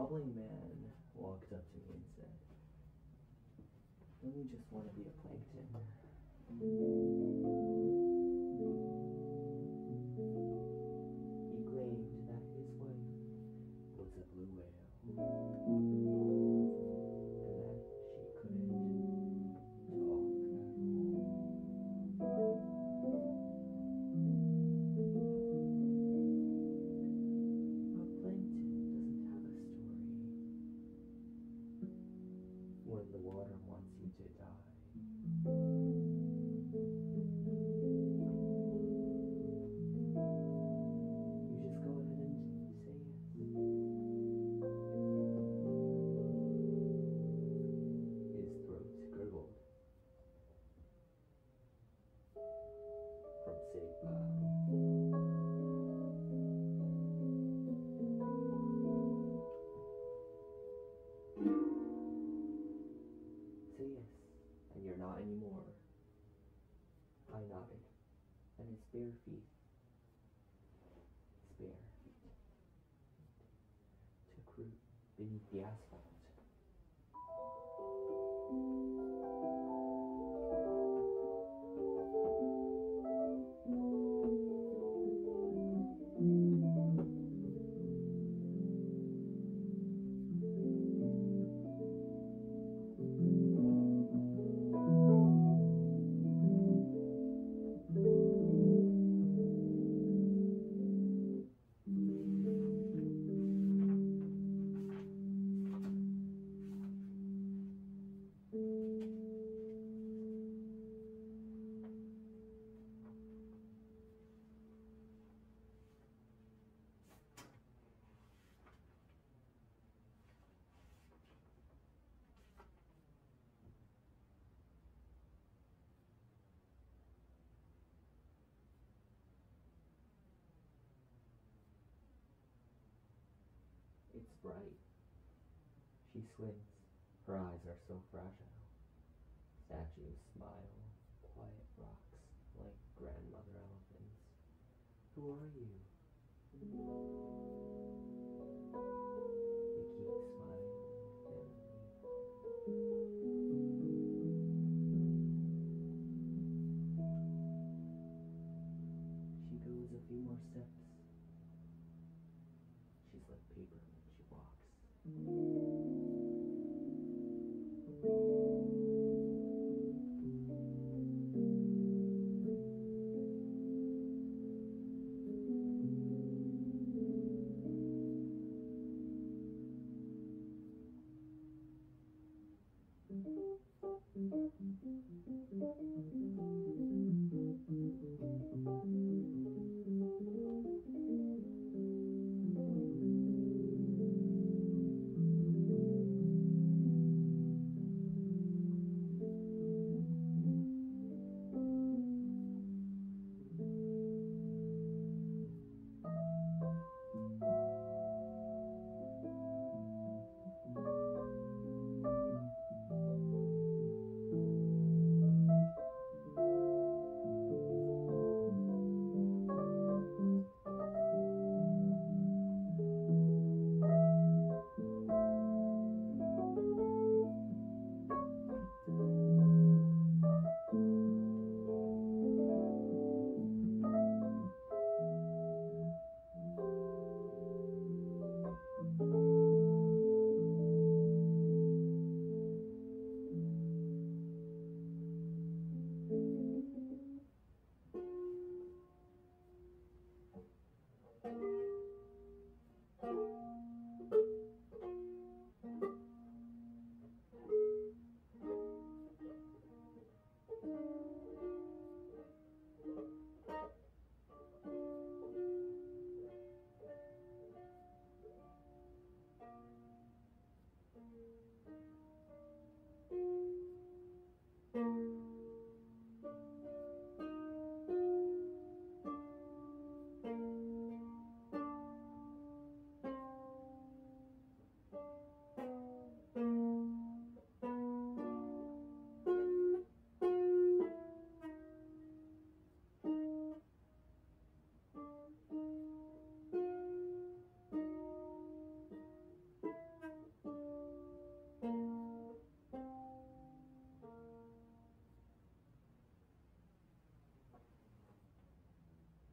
Hobbling man walked up to me and said, Don't you just want to be a plankton? Beneath It's bright. She squints. Her eyes are so fragile. Statues smile, quiet rocks like grandmother elephants. Who are you?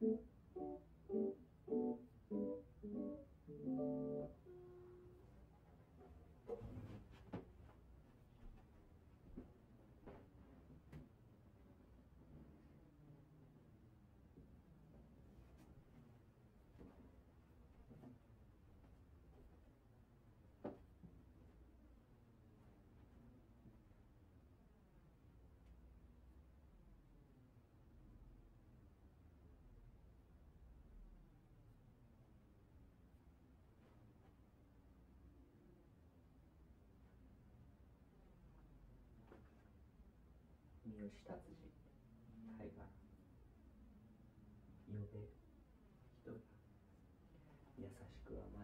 Mm. 三辻大河呼べ人が。優しく甘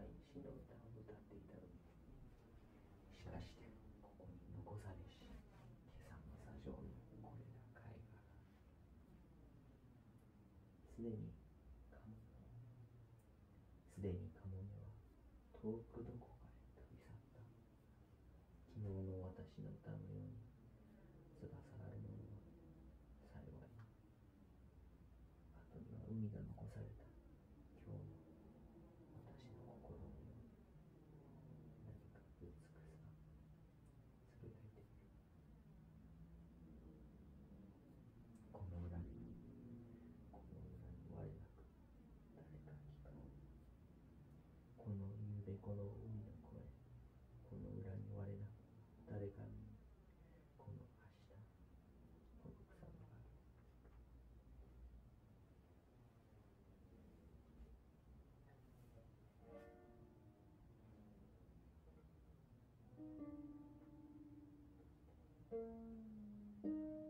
この海の声この裏に我な誰かにこの明日この草の葉うん。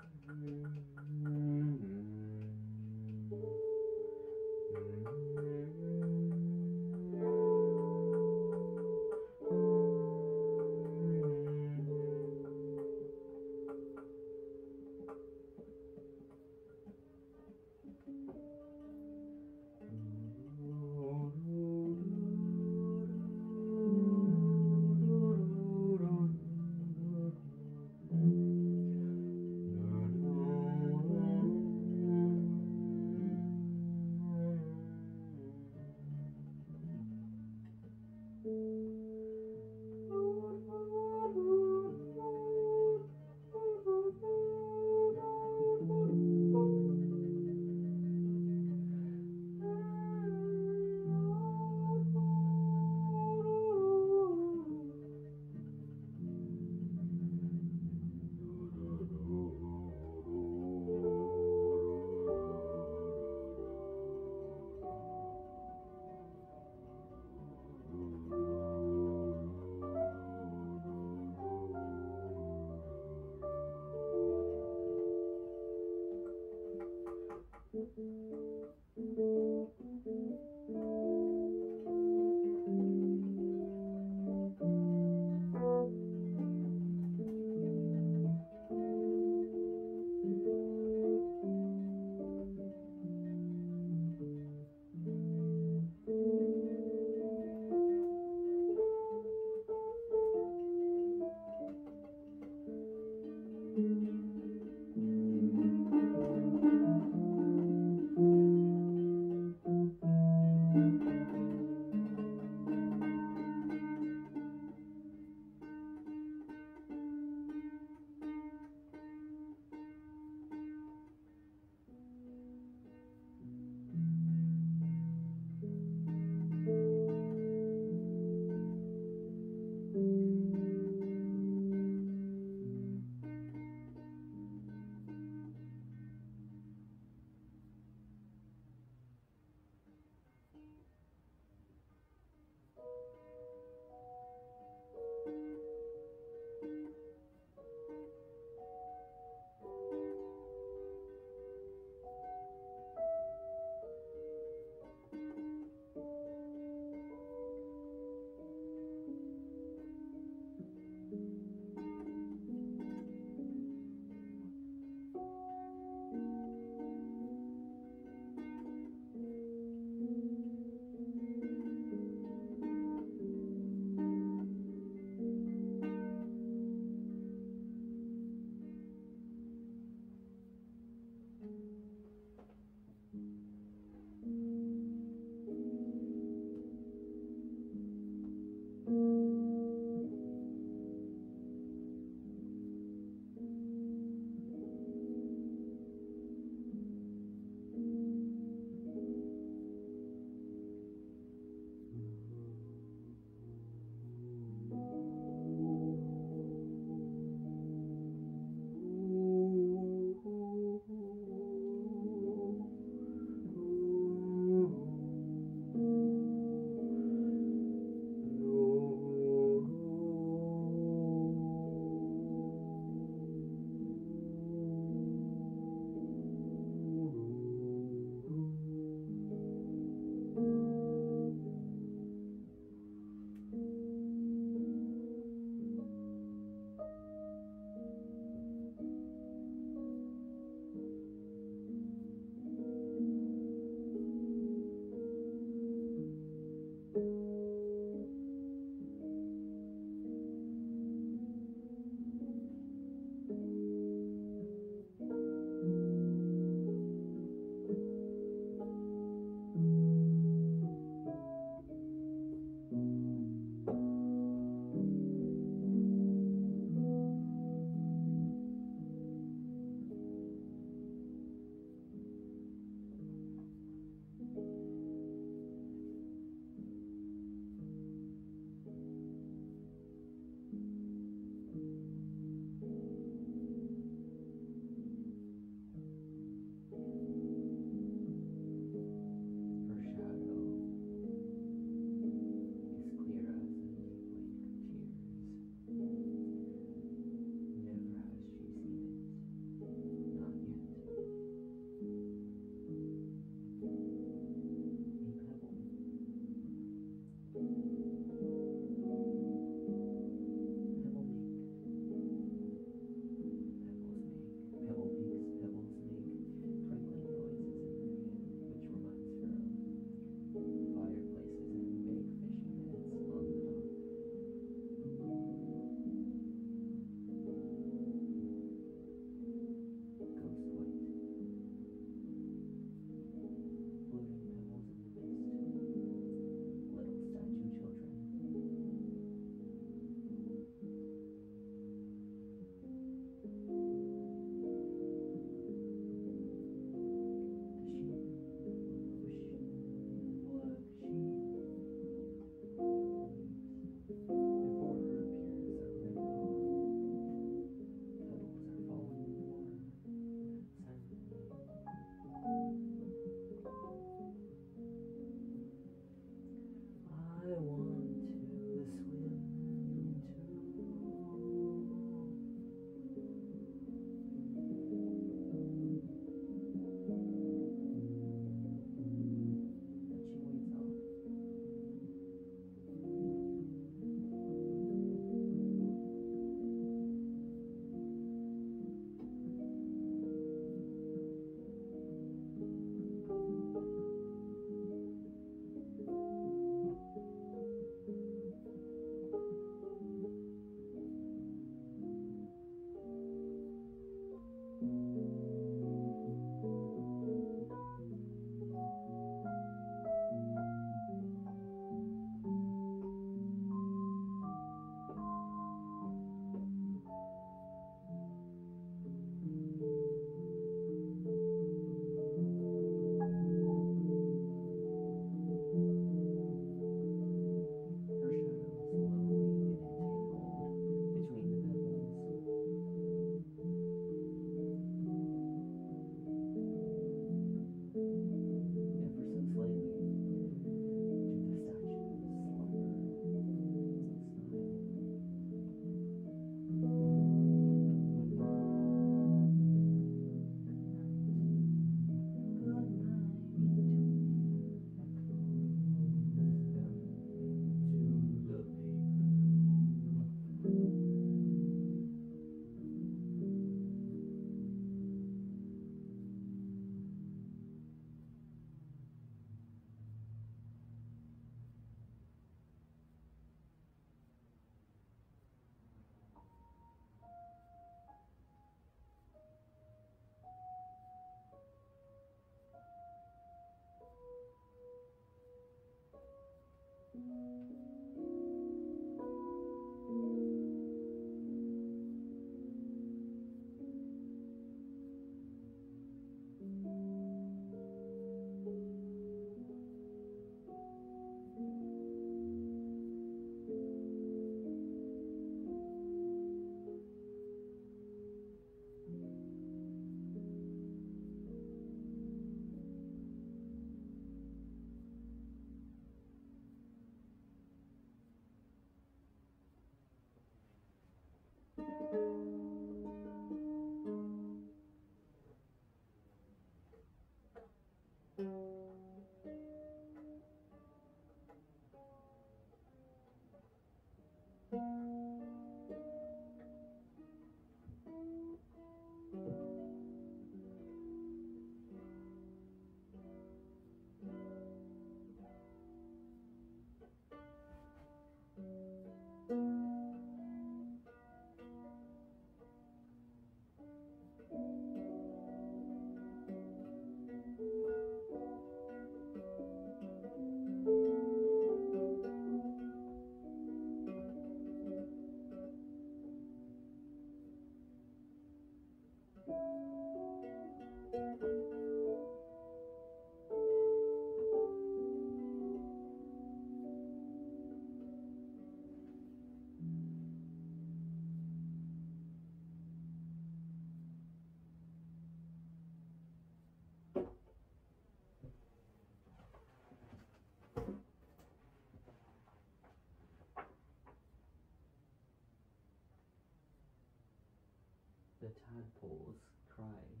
The tadpoles cried,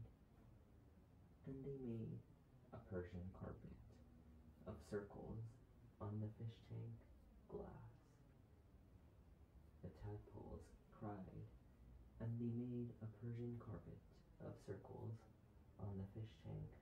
and they made a Persian carpet of circles on the fish tank glass. The tadpoles cried, and they made a Persian carpet of circles on the fish tank